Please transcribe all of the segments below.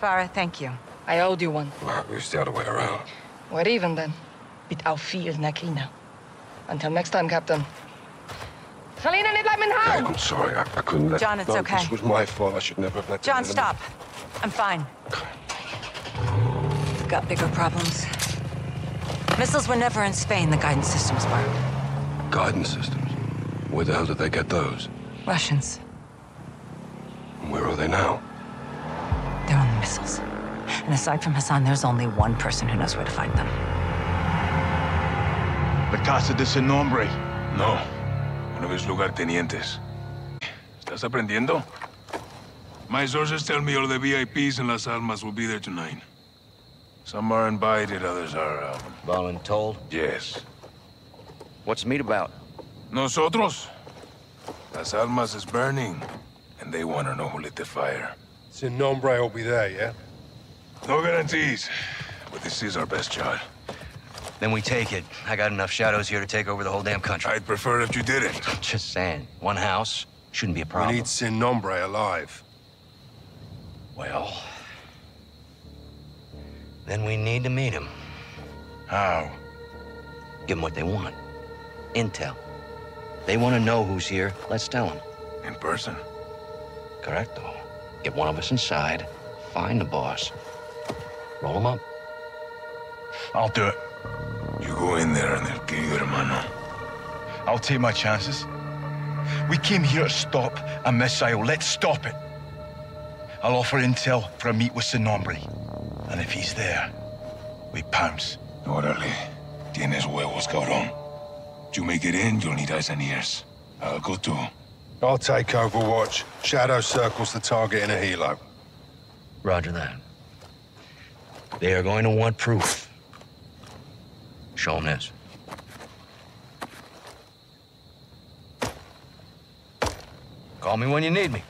Farah, thank you. I owed you one. Well, it's the other way around. We're even then. Bit auf viel, Nakina. Until next time, Captain. Selina, laat me Okay! I'm sorry. I, I couldn't let... John, it's no, okay. This was my fault. I should never have let... John, stop. I'm fine. We've got bigger problems. Missiles were never in Spain, the guidance systems were. Guidance systems. Where the hell did they get those? Russians. And Where are they now? They're on the missiles. And aside from Hassan, there's only one person who knows where to find them. La Casa de Sin Nombre. No, uno de mis lugartenientes. ¿Estás aprendiendo? My sources tell me all the VIPs in Las Almas will be there tonight. Some are invited, others are, um, Voluntold? yes. What's the meet about? Nosotros? Las Almas is burning, and they want to know who lit the fire. Sin Nombre will be there, yeah? No guarantees, but this is our best shot. Then we take it. I got enough shadows here to take over the whole damn country. I'd prefer if you didn't. Just saying. One house shouldn't be a problem. We need Sin Nombre alive. Well... Then we need to meet him. How? Give them what they want. Intel. They want to know who's here. Let's tell them. In person? Correcto. Get one of us inside. Find the boss. Roll him up. I'll do it. You go in there and they'll kill you, hermano. I'll take my chances. We came here to stop a missile. Let's stop it. I'll offer intel for a meet with Sin Nombre. And if he's there, we pounce. Órale. Tienes huevos, cabrón. You make it in, you'll need eyes and ears. I'll go too. I'll take Overwatch. Shadow circles the target in a helo. Roger that. They are going to want proof. Show them this. Call me when you need me.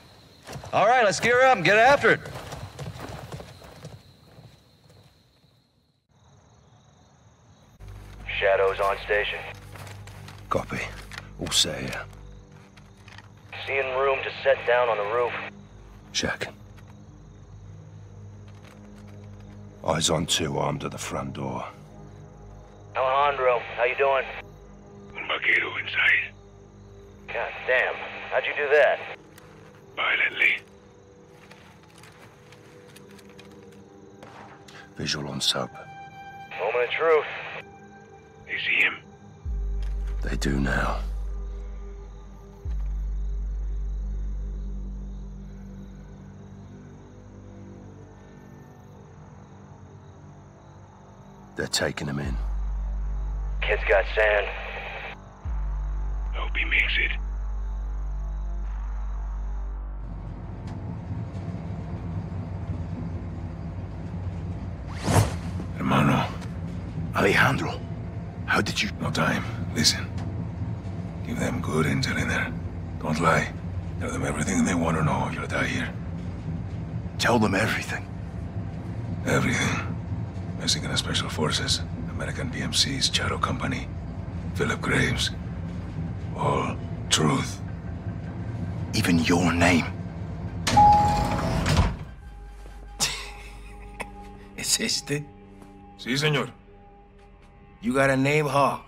All right, let's gear up and get after it. Shadows on station. Copy. All set here. Seeing room to set down on the roof. Check. Eyes on two armed at the front door. Alejandro, how you doing? Un vaquero inside. God damn. How'd you do that? Violently. Visual on sub. Moment of truth. They see him. They do now. They're taking him in. Kid's got sand. Hope he makes it. Hermano, Alejandro, how did you... no time. Listen. Give them good intel in there. Don't lie. Tell them everything they want to know. If you'll die here. Tell them everything. Everything. Mexican Special Forces, American PMC's Shadow Company, Philip Graves. All truth. Even your name. ¿Es este? Sí, señor. You got a name, Hawk?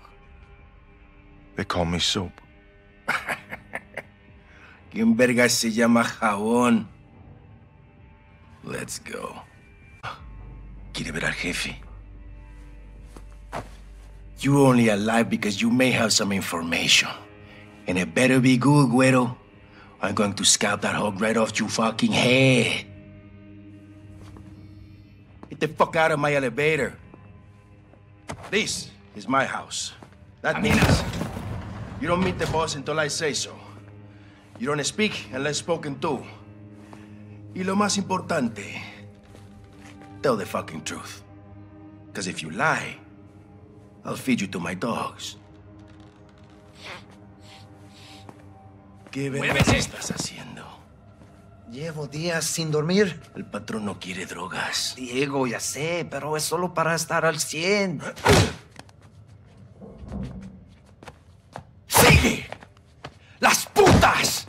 They call me Soap. ¿Quién verga se llama Jabón? Let's go. ¿Quiere ver al jefe? You only alive because you may have some information. And it better be good, Güero. I'm going to scalp that hog right off your fucking head. Get the fuck out of my elevator. This is my house. That means you don't meet the boss until I say so. You don't speak unless spoken to. Y lo más importante, tell the fucking truth. Because if you lie, I'll feed you to my dogs. ¿Qué vergas estás haciendo? Llevo días sin dormir. El patrón no quiere drogas. Diego, ya sé, pero es solo para estar al 100. ¡Sigue! ¡Las putas!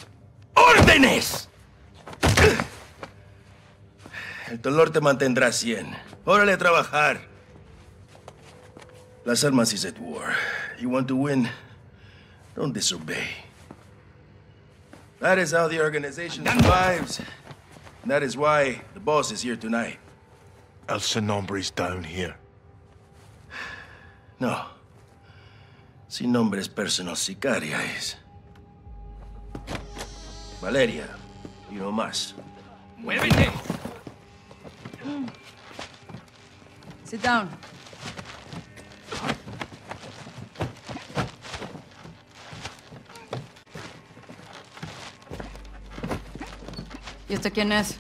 ¡Órdenes! El dolor te mantendrá 100. Órale a trabajar. Las Almas is at war. You want to win? Don't disobey. That is how the organization survives. That is why the boss is here tonight. El Sonombre's down here. No. Sin nombre es personal sicaria es. Valeria, y no más. ¡Muévete! Sit down. ¿Y este quién es?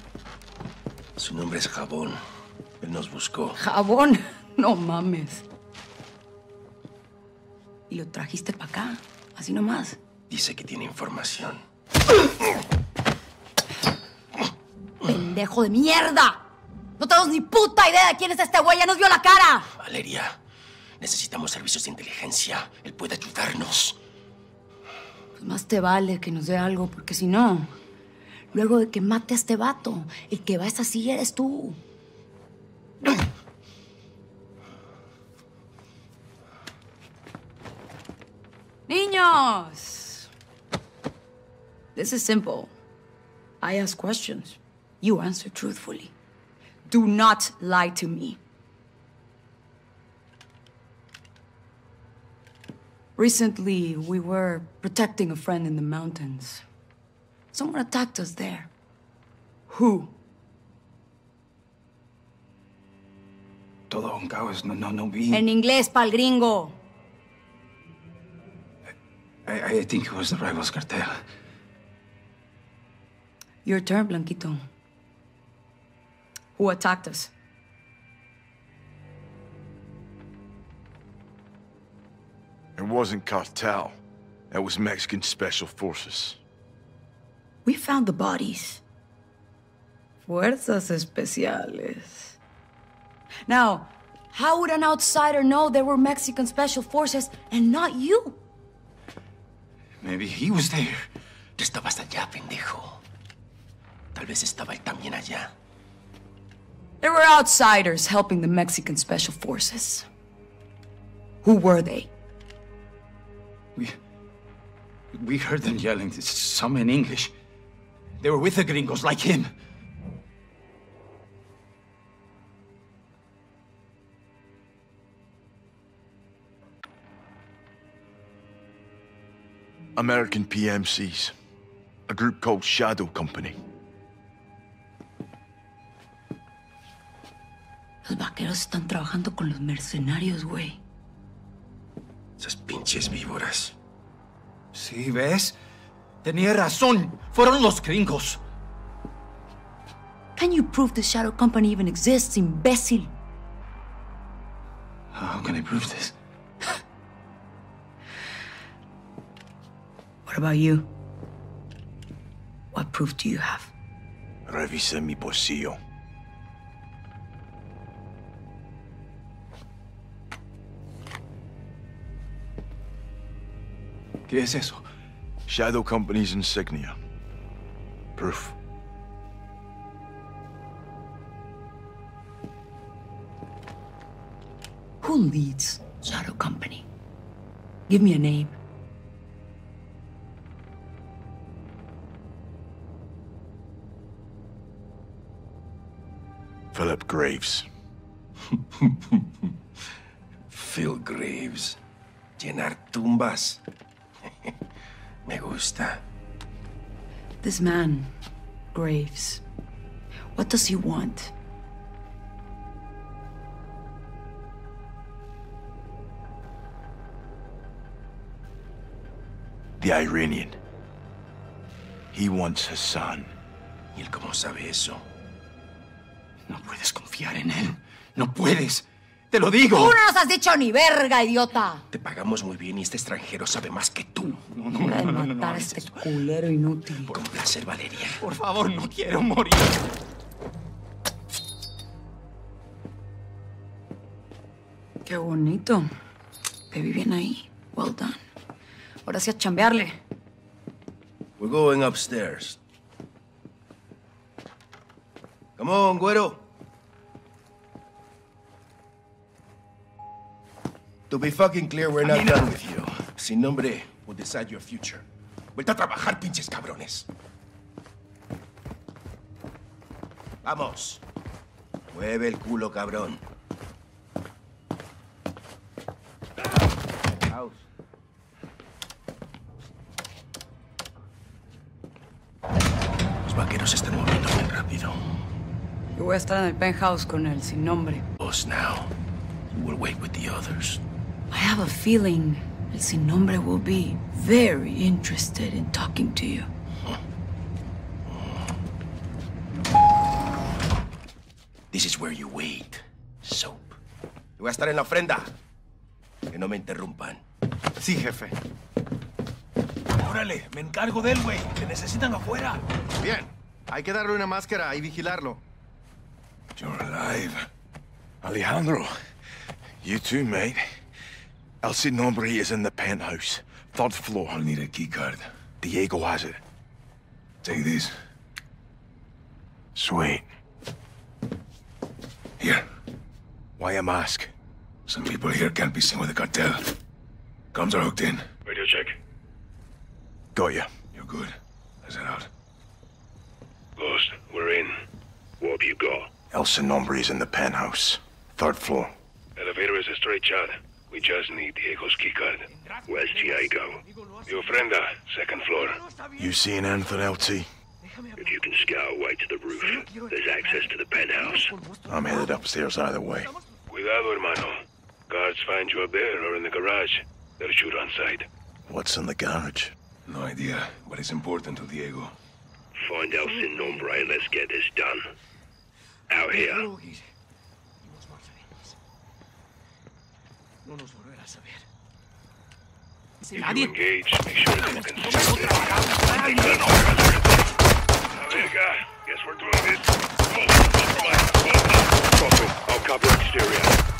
Su nombre es Jabón. Él nos buscó. Jabón. No mames. Y lo trajiste para acá, así nomás. Dice que tiene información. ¡Pendejo de mierda! No tenemos ni puta idea de quién es este güey, ya nos vio la cara. Valeria, necesitamos servicios de inteligencia. Él puede ayudarnos. Pues más te vale que nos dé algo, porque si no, luego de que mate a este vato, el que va a esa silla eres tú. Niños! This is simple. I ask questions. You answer truthfully. Do not lie to me. Recently, we were protecting a friend in the mountains. Someone attacked us there. Who? Todo caos. No, no, no vi. En inglés, pal gringo. I, I think it was the rivals cartel. Your turn, Blanquito. Who attacked us? It wasn't cartel. It was Mexican Special Forces. We found the bodies. Fuerzas Especiales. Now, how would an outsider know they were Mexican Special Forces and not you? Maybe he was there. Tú estabas allá, pendejo. Tal vez estaba él también allá. There were outsiders helping the Mexican Special Forces. Who were they? We. We heard them yelling, some in English. They were with the gringos, like him. American PMCs. A group called Shadow Company. Los vaqueros están trabajando con los mercenarios, güey. Esas pinches víboras. Sí, ¿ves? Tenía razón. Fueron los gringos. Can you prove the Shadow Company even exists, imbécil? How can I prove this? What about you? What proof do you have? Revise mi bolsillo. ¿Qué es eso? Shadow Company's insignia. Proof. Who leads Shadow Company? Give me a name. Philip Graves. Phil Graves. Llenar tumbas. Me gusta. This man, Graves, what does he want? The Iranian. He wants Hassan. ¿Y él cómo sabe eso? No puedes confiar en él. No puedes. Te lo digo. ¡Tú no nos has dicho ni verga, idiota! Te pagamos muy bien y este extranjero sabe más que tú. No, no, no, no, Matar este culero inútil. Con placer, Valeria. Por favor, no quiero morir. Qué bonito. Te vi bien ahí. Well done. Ahora sí a chambearle. We're going upstairs. Come on, güero. To be fucking clear, we're not done with you. Sin nombre will decide your future. Vuelta a trabajar, pinches cabrones. Vamos. Mueve el culo, cabrón. House. Los vaqueros se están moviendo bien rápido. Yo voy a estar en el penthouse con él, sin nombre. Us now. We'll wait with the others. I have a feeling el sin nombre will be very interested in talking to you. This is where you wait. Soap. Yo voy a estar en la ofrenda. Que no me interrumpan. Sí, jefe. Órale, me encargo de él, güey. Te necesitan afuera. Bien. Hay que darle una máscara y vigilarlo. You're alive. Alejandro, you too, mate. El Sin Nombre is in the penthouse, third floor. I'll need a keycard. Diego has it. Take this. Sweet. Here. Why a mask? Some people here can't be seen with the cartel. Comms are hooked in. Radio check. Got you. You're good. Let's head out. Ghost, we're in. What have you got? El Sin Nombre is in the penthouse, third floor. Elevator is a straight shot. We just need Diego's keycard. Where's Diego? The ofrenda, uh, second floor. You seeing anything, LT? If you can scout away to the roof, there's access to the penthouse. I'm headed upstairs either way. Cuidado, hermano. Guards find you up there or in the garage. They'll shoot on sight. What's in the garage? No idea, but it's important to Diego. Find El Sin Nombre and let's get this done. Out here. No nos volverás a ver. If you engage, make sure it's consistent. Venga, guess we're doing this. Copy. I'll cover exterior.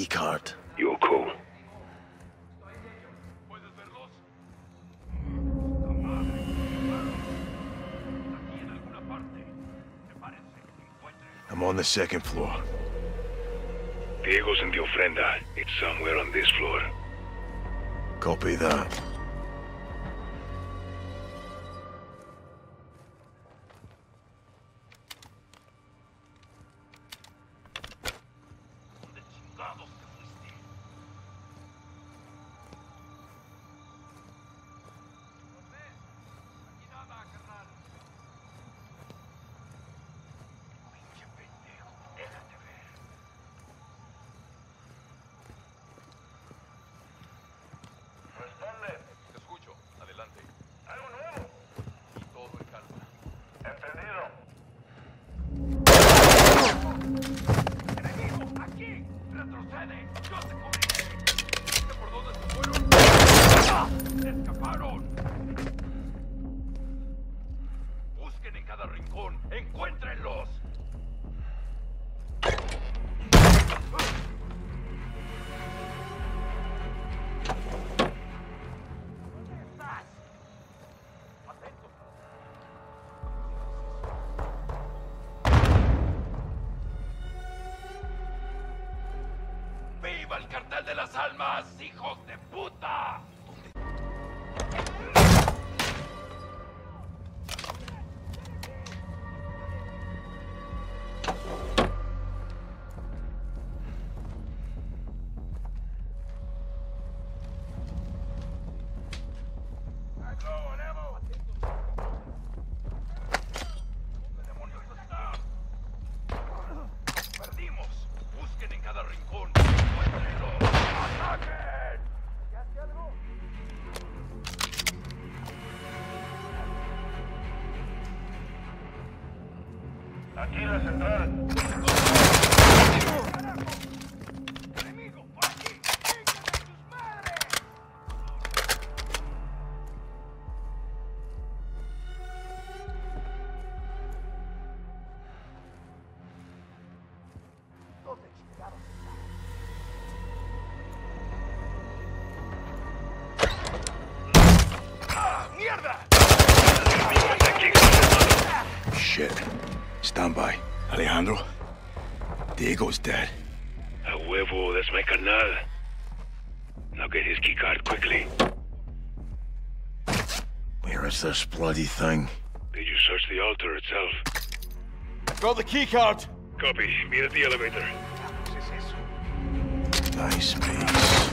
Keycard? You're cool. I'm on the second floor. Diego's in the ofrenda. It's somewhere on this floor. Copy that. And. ¡Viva el cartel de las almas, hijos de puta! Aquí la central. Bloody thing? Did you search the altar itself? Got the keycard. Copy. Meet at the elevator. Nice piece.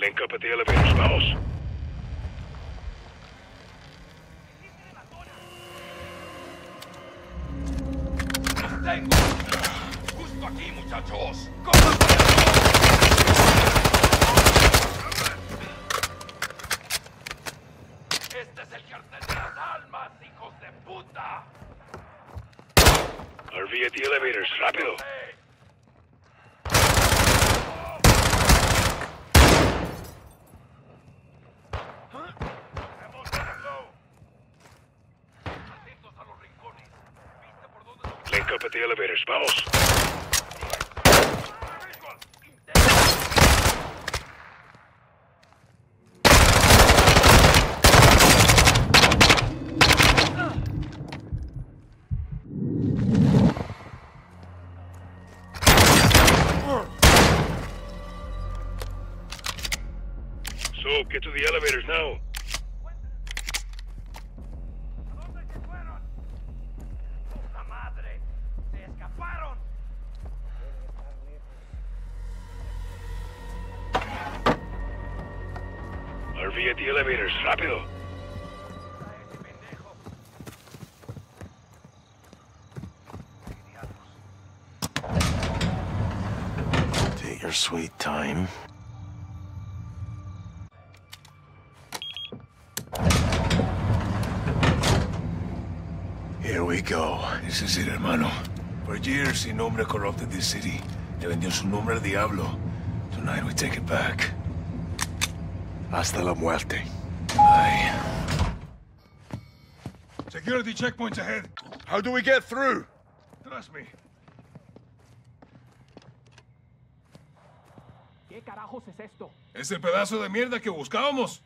Link up at the elevators. Vamos. ¡Este es el cartel de almas, hijos de puta! RV at the elevators. Rápido. Link up at the elevators. Vamos. The elevators. Rápido. Take your sweet time. Here we go. This is it, hermano. For years, Sin Nombre corrupted this city. Le vendió su nombre al diablo. Tonight, we take it back. Hasta la muerte. Aye. Security checkpoints ahead. How do we get through? Trust me. ¿Qué carajos es esto? Es el pedazo de mierda que buscábamos.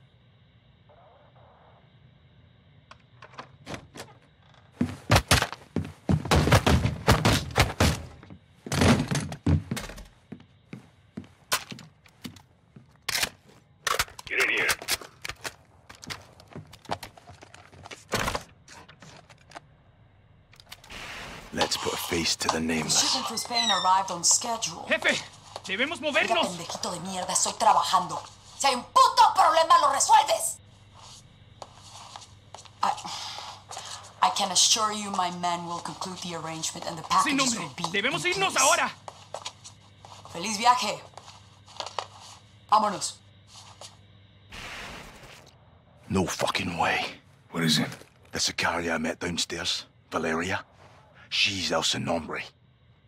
Spain arrived on schedule. Jefe, debemos Mira, movernos. pendejito de mierda, estoy trabajando. Si hay un puto problema, lo resuelves. I, I can assure you my men will conclude the arrangement and the Sin packages nombre. will be Debemos in irnos place. ahora. Feliz viaje. Vámonos. No fucking way. What is it? The Sicaria I met downstairs, Valeria. She's El Nombre.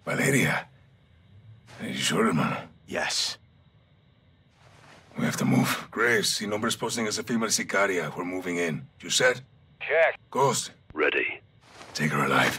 Valeria. Are you sure, hermano? Yes. We have to move. Graves, Sin Nombre's posting as a female sicaria. We're moving in. You said? Check. Ghost, Ready. take her alive.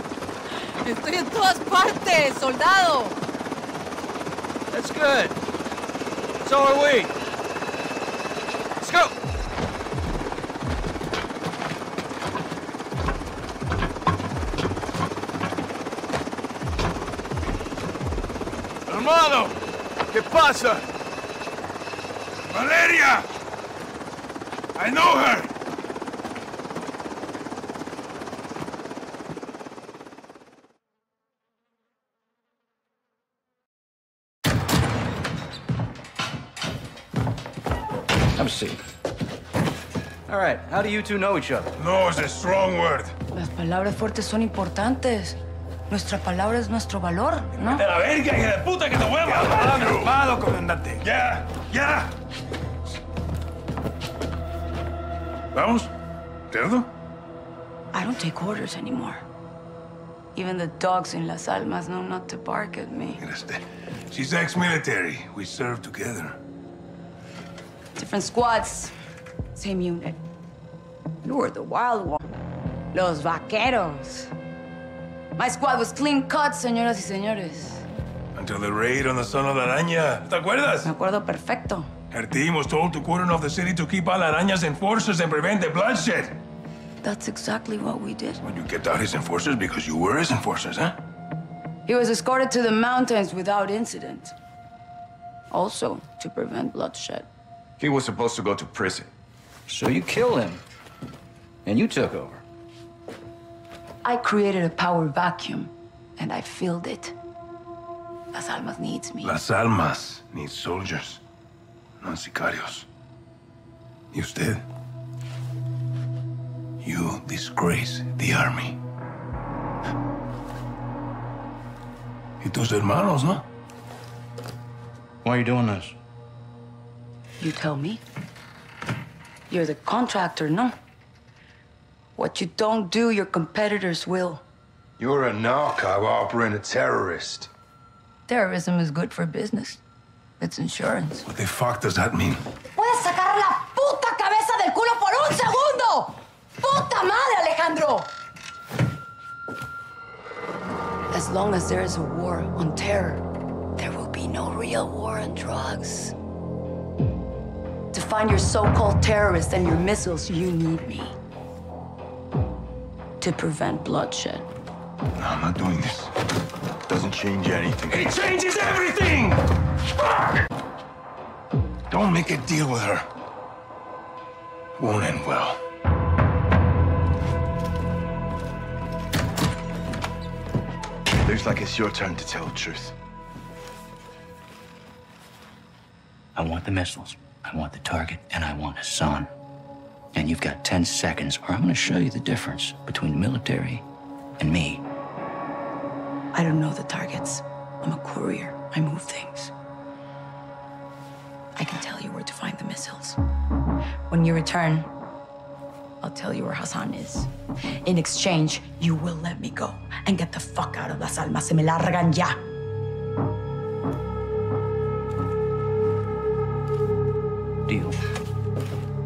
Todas partes, soldado. That's good. So are we. Let's go. Hermano, ¿qué pasa? Valeria! I know her! Right, how do you two know each other? No is a strong word. Las palabras fuertes son importantes. Nuestra palabra es nuestro valor, ¿no? ¡De la verga, hija de puta, que te voy a matar! Calmado, comandante. ¡Ya! ¡Ya! ¿Vamos? ¿Cerdo? I don't take orders anymore. Even the dogs in Las Almas know not to bark at me. She's ex-military. We served together. Different squads, same unit. You were the wild one. Los vaqueros. My squad was clean cut, señoras y señores. Until the raid on the Son of la Araña. ¿Te acuerdas? Me acuerdo perfecto. Her team was told to cordon off the city to keep all Araña's enforcers and prevent the bloodshed. That's exactly what we did. But you kept out his enforcers because you were his enforcers, huh? He was escorted to the mountains without incident. Also, to prevent bloodshed. He was supposed to go to prison. So you killed him. And you took over. I created a power vacuum, and I filled it. Las Almas needs me. Las Almas needs soldiers, not sicarios. You usted? You disgrace the army. Y tus hermanos, ¿no? Why are you doing this? You tell me. You're the contractor, no? What you don't do, your competitors will. You're a narco harboring a terrorist. Terrorism is good for business. It's insurance. What the fuck does that mean? ¡Puedes sacar la puta cabeza del culo por un segundo! ¡Puta madre, Alejandro! As long as there is a war on terror, there will be no real war on drugs. To find your so-called terrorists and your missiles, you need me. To prevent bloodshed. No, I'm not doing this. It Doesn't change anything. It changes everything! Fuck! Don't make a deal with her. It Won't end well. Looks like it's your turn to tell the truth. I want the missiles, I want the target, and I want Hassan. And you've got 10 seconds, or I'm going to show you the difference between the military and me. I don't know the targets. I'm a courier. I move things. I can tell you where to find the missiles. When you return, I'll tell you where Hassan is. In exchange, you will let me go and get the fuck out of Las Almas. Se me largan ya. Deal.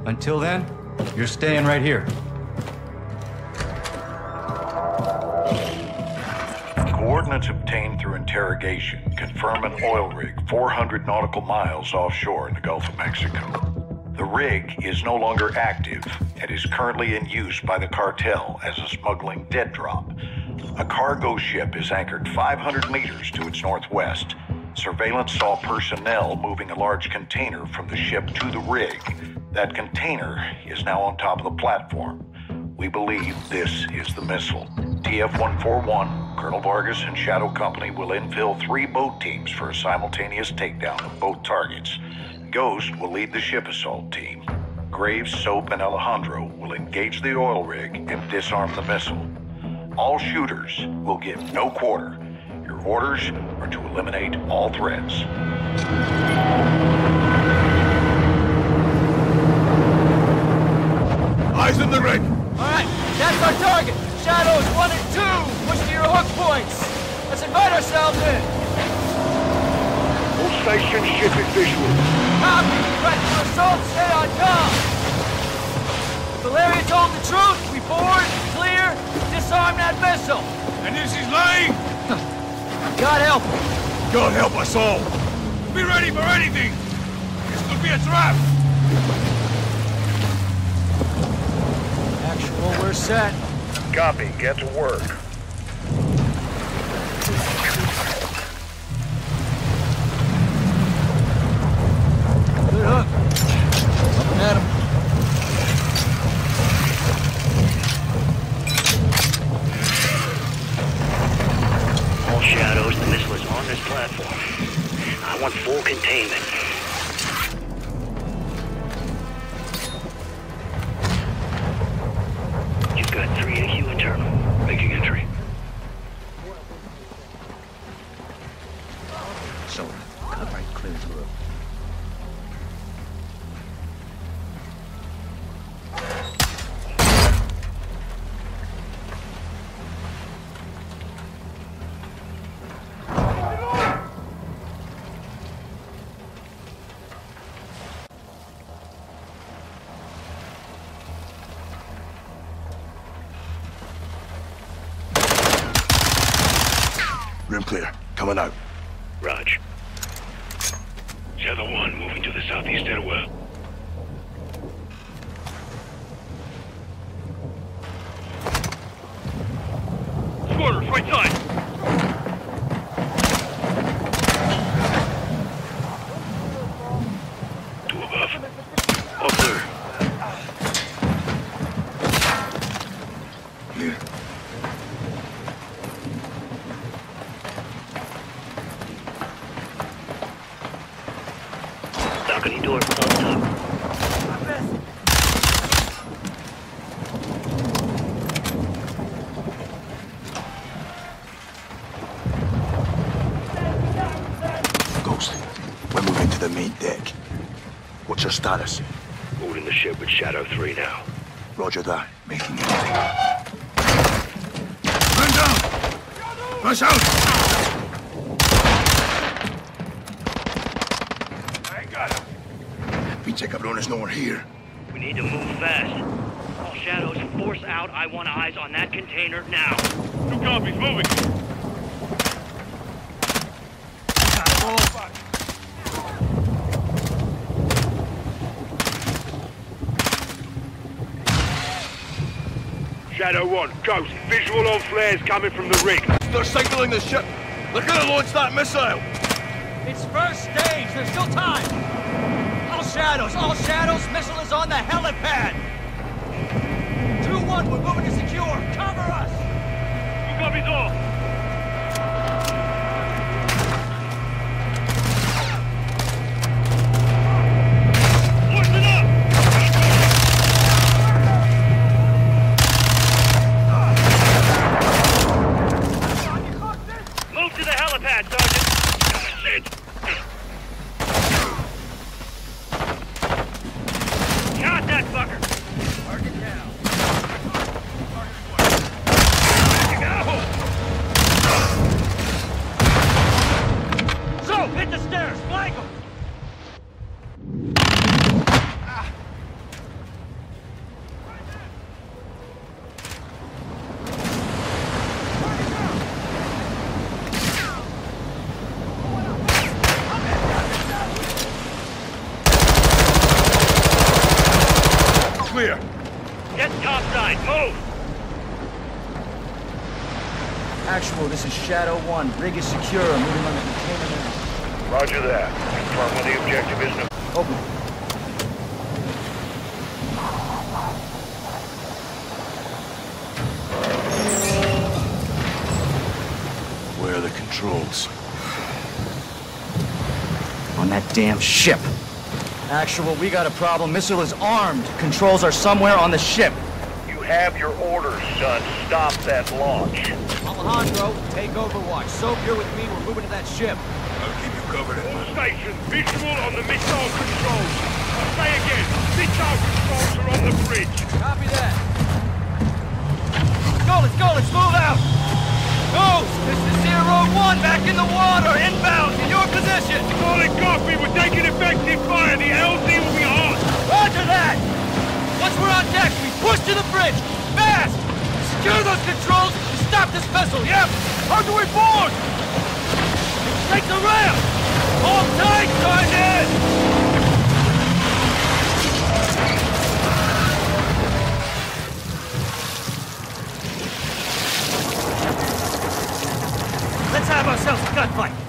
Until then, you're staying right here. Coordinates obtained through interrogation confirm an oil rig 400 nautical miles offshore in the Gulf of Mexico. The rig is no longer active and is currently in use by the cartel as a smuggling dead drop. A cargo ship is anchored 500 meters to its northwest. Surveillance saw personnel moving a large container from the ship to the rig. That container is now on top of the platform. We believe this is the missile. TF 141, Colonel Vargas, and Shadow Company will infill three boat teams for a simultaneous takedown of both targets. Ghost will lead the ship assault team. Graves, Soap, and Alejandro will engage the oil rig and disarm the missile. All shooters will give no quarter. Your orders are to eliminate all threats. Eyes in the rig! All right, that's our target. Shadows one and two. Push to your hook points. Let's invite ourselves in. All stations ship is visual. Copy. Ready for assault. Stay on com. Valeria told the truth. We board, clear, disarm that vessel. And this is lying? God help. God help us all. Be ready for anything. This could be a trap. Actual, we're set. Copy. Get to work. Good hook. Up at him. All shadows, the missile is on this platform. I want full containment. What's your status? Holding the ship with Shadow 3 now. Roger that. Making it. Man down! Rush out! I ain't got him. Pinche cabrones, no one here. We need to move fast. All shadows, force out. I want eyes on that container now. Two copies, moving. Shadow 1, Ghost, visual on flares coming from the rig. They're signaling the ship. They're gonna launch that missile. It's first stage. There's still time. All shadows, all shadows. Missile is on the helipad. 2-1, we're moving to secure. Cover us. Two copies all. Listen up! Move to the helipad, Sergeant. Shit. Got that fucker. Target down. So, hit the stairs. Flank them. Clear. Get topside. Move. Actual, this is Shadow 1. Rig is secure. Moving on the container now. Roger that. Confirm when the objective is no... Open. Where are the controls? On that damn ship. Actual, we got a problem. Missile is armed. Controls are somewhere on the ship. You have your orders, son. Stop that launch. Alejandro, Take Overwatch. Soap, you're with me. We're moving to that ship. I'll keep you covered. All stations, visual on the missile controls. I say again, missile controls are on the bridge. Copy that. Go, let's go, let's move out. Ghost, this is Zero One back in the water, inbound, in your position. Solid copy, we're taking effective fire. The LZ will be on. Roger that. Once we're on deck, we push to the bridge. Fast! Secure those controls and stop this vessel, yep! How do we board? Take the ramp. Hold tight, Sergeant! Let's have ourselves a gunfight.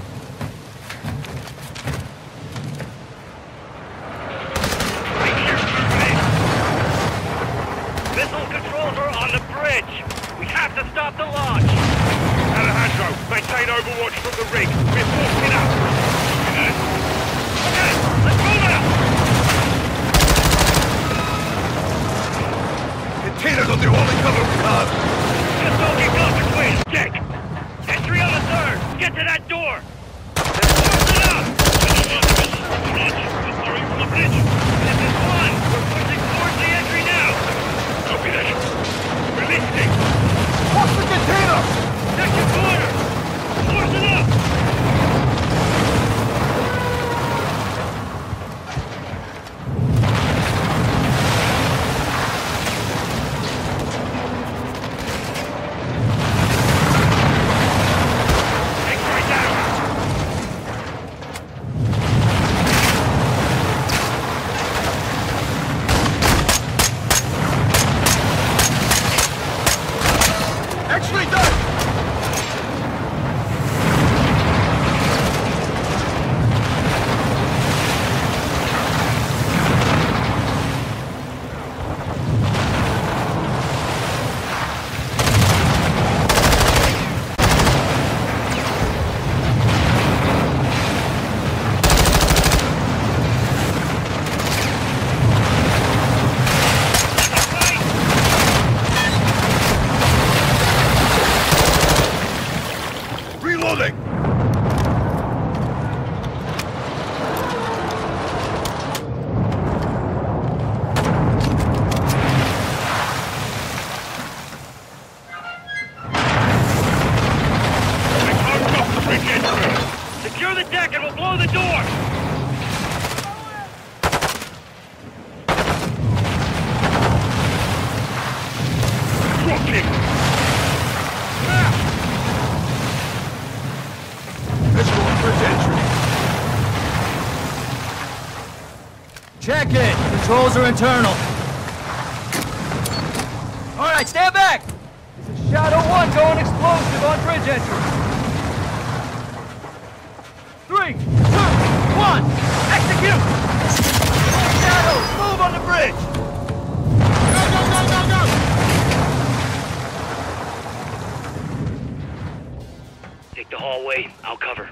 The door! Check it. Controls are internal. All right, stand back. This is Shadow One going explosive on bridge entry. Get him! Shadow, move on the bridge! Go, go, go, go, go! Take the hallway. I'll cover.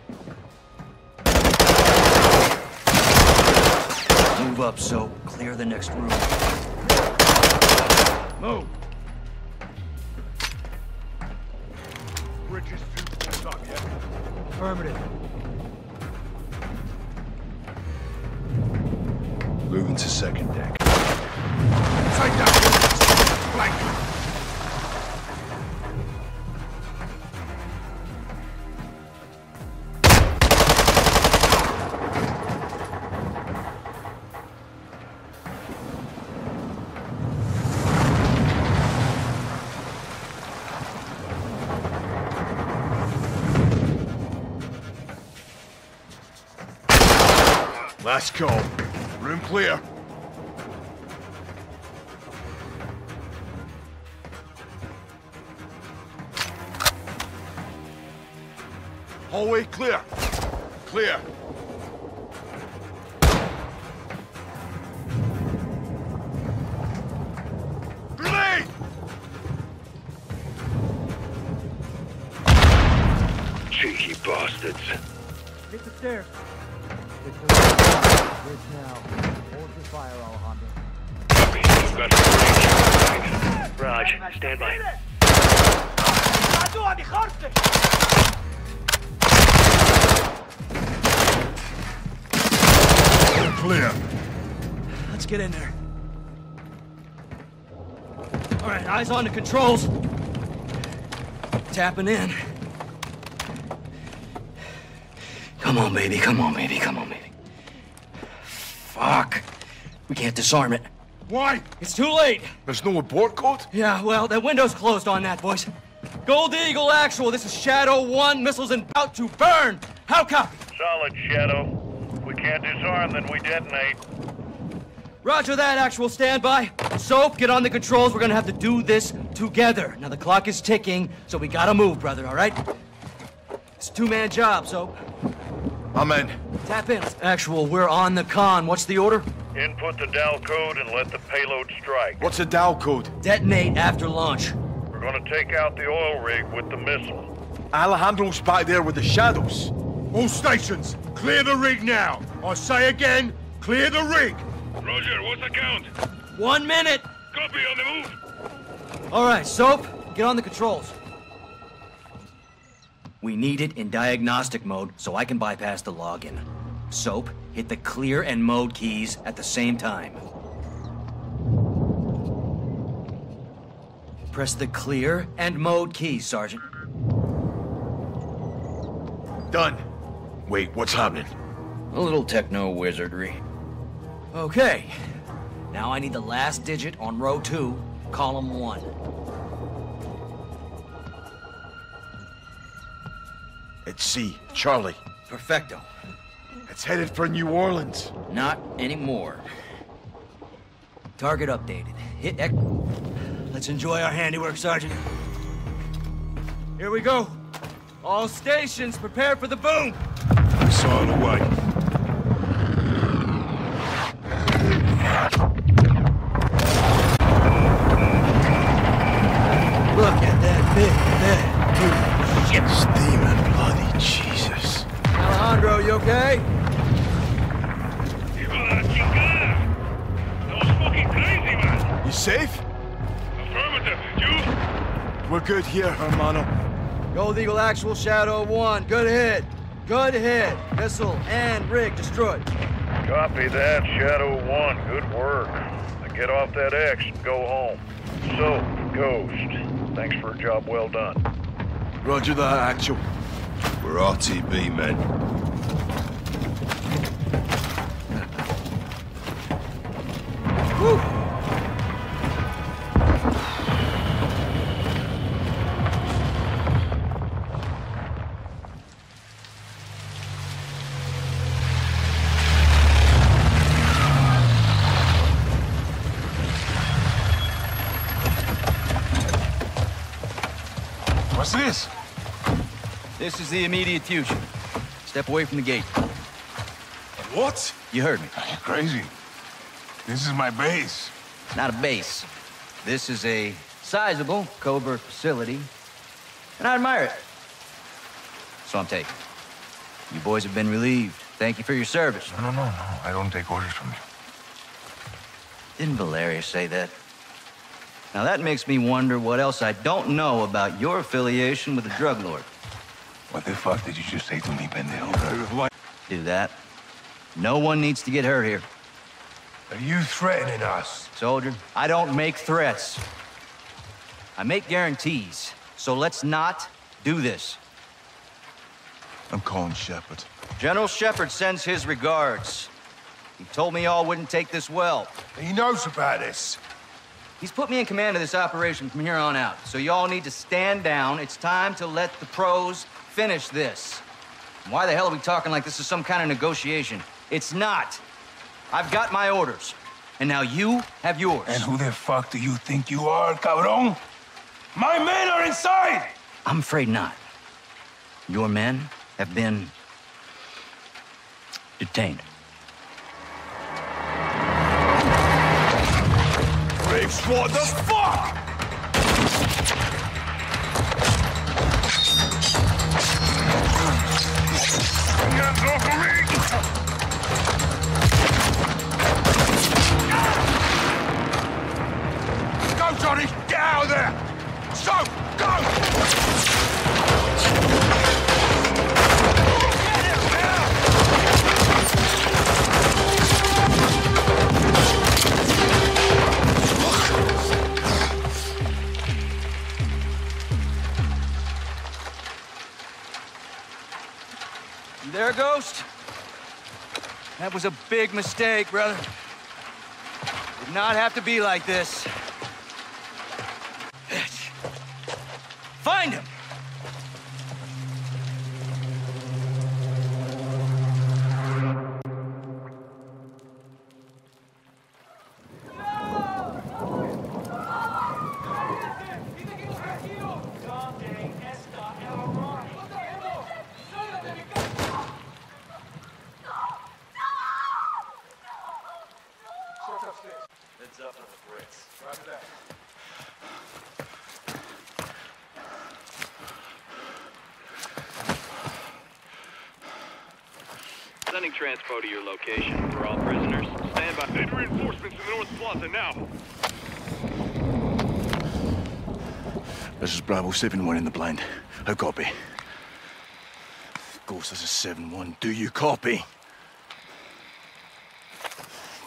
Move up, so clear the next room. Move! Bridge is still Bridges to Affirmative. last call. Room clear. Hallway clear. Clear. on the controls. Tapping in. Come on, baby. Come on, baby. Come on, baby. Fuck. We can't disarm it. Why? It's too late. There's no abort code? Yeah, well, that window's closed on that, boys. Gold Eagle Actual, this is Shadow 1. Missiles about to burn. How copy? Solid, Shadow. If we can't disarm, then we detonate. Roger that, Actual, standby. Soap, get on the controls. We're gonna have to do this together. Now, the clock is ticking, so we gotta move, brother, all right? It's a two-man job, Soap. I'm in. Tap in. Actual, we're on the con. What's the order? Input the DAL code and let the payload strike. What's the DAL code? Detonate after launch. We're gonna take out the oil rig with the missile. Alejandro's back there with the shadows. All stations, clear the rig now. I say again, clear the rig. Roger, what's the count? One minute. Copy on the move. All right, Soap, get on the controls. We need it in diagnostic mode so I can bypass the login. Soap, hit the clear and mode keys at the same time. Press the clear and mode keys, Sergeant. Done. Wait, what's happening? A little techno wizardry. Okay. Now I need the last digit on row two, column one. It's C. Charlie. Perfecto. It's headed for New Orleans. Not anymore. Target updated. Hit X. Let's enjoy our handiwork, Sergeant. Here we go. All stations, prepare for the boom. It's on the way. Gold Eagle Actual Shadow 1. Good hit. Good hit. Missile and rig destroyed. Copy that, Shadow 1. Good work. Now get off that X and go home. So, Ghost, thanks for a job well done. Roger that, actual. We're RTB, men. This? This is the immediate future. Step away from the gate. What? You heard me. Are You're crazy. This is my base. Not a base. This is a sizable Cobra facility, and I admire it. So I'm taking. You boys have been relieved. Thank you for your service. No, no, no, no. I don't take orders from you. Didn't Valeria say that? Now that makes me wonder what else I don't know about your affiliation with the drug lord. What the fuck did you just say to me, pendejo? Do that. No one needs to get hurt here. Are you threatening us? Soldier, I don't make threats. I make guarantees. So let's not do this. I'm calling Shepard. General Shepard sends his regards. He told me y'all wouldn't take this well. He knows about this. He's put me in command of this operation from here on out. So y'all need to stand down. It's time to let the pros finish this. Why the hell are we talking like this is some kind of negotiation? It's not. I've got my orders. And now you have yours. And who the fuck do you think you are, cabron? My men are inside! I'm afraid not. Your men have been detained. Riggs, what the fuck? Hands off of me! Go, Johnny! Get out of there! So, go! There, Ghost? That was a big mistake, brother. Did not have to be like this. Transpo to your location for all prisoners. Stand by. Need reinforcements in the North Plaza now. This is Bravo 7-1 in the blind. How copy? Ghost, this is 7-1. Do you copy?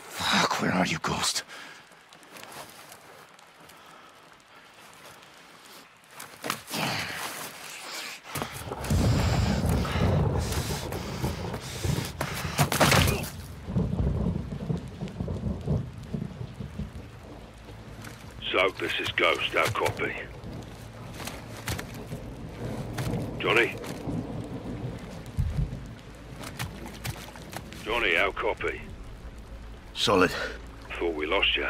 Fuck, where are you, Ghost? So, this is Ghost. Our copy. Johnny? Johnny, our copy. Solid. Thought we lost you.